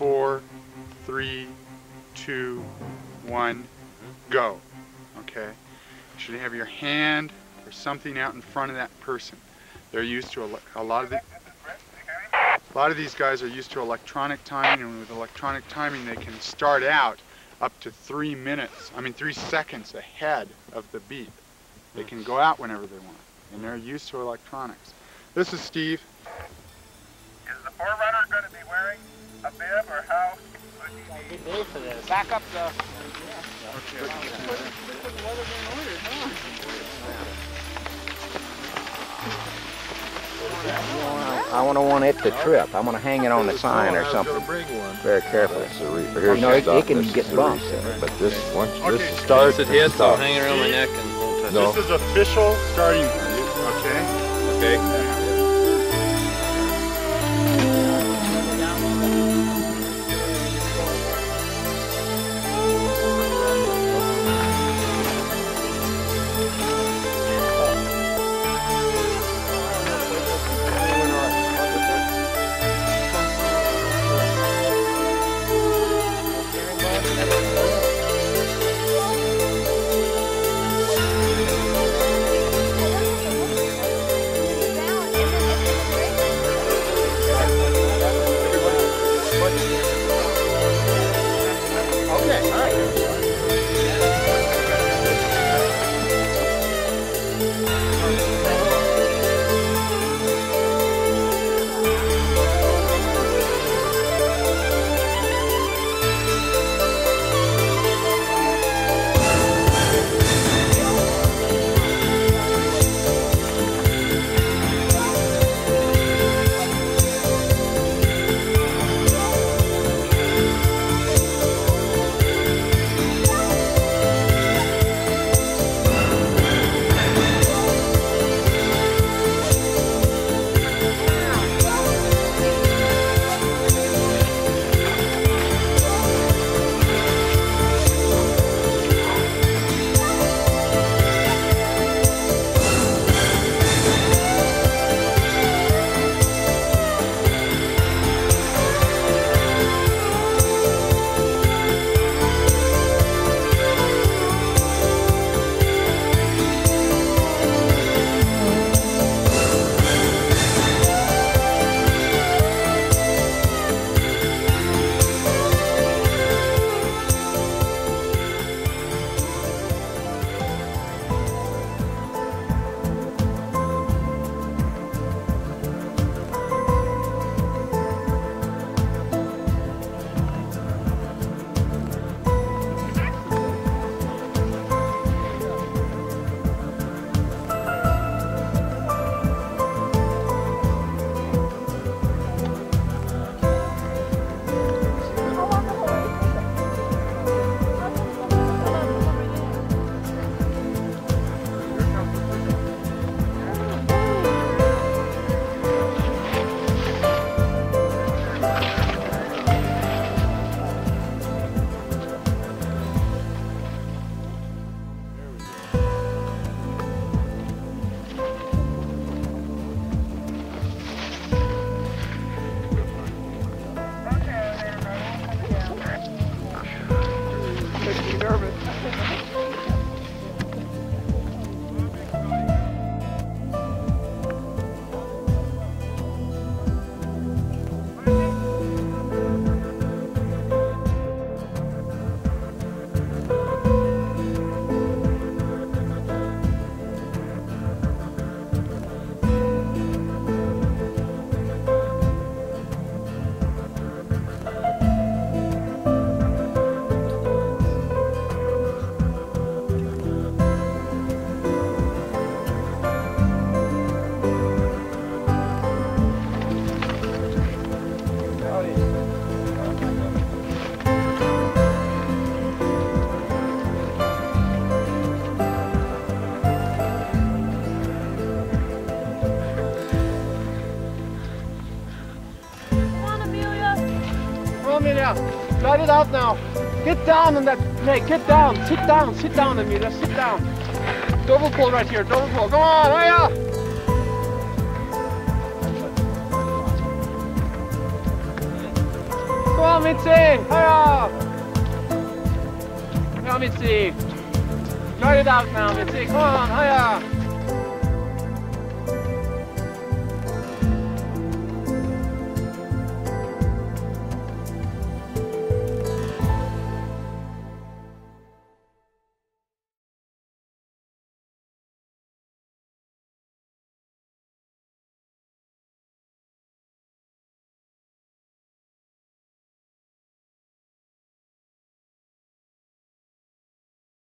four, three, two, one, go. Okay, you should have your hand or something out in front of that person. They're used to a, a lot of the, a lot of these guys are used to electronic timing, and with electronic timing, they can start out up to three minutes, I mean three seconds ahead of the beat. They can go out whenever they want, and they're used to electronics. This is Steve. Is the forerunner going to be wearing a bib, or how Good day for this. Back up the... I want to want it to trip. I want to hang it on the sign or something. Very carefully. Here You know, it, comes it can up, get this is bumped. But this, once Okay. this starts, it hits, I'll hang it around my neck and won't touch No. This is official starting point, okay? Okay. Amelia. Let it out now. Get down on that leg. Get down. Sit down. Sit down, Amelia. Sit down. Double pull right here. Double pull. Come on. Hiya. Come on, Mitzi. Hiya. Come on, Mitzi. Let it out now, Mitzi. Come on. Hiya.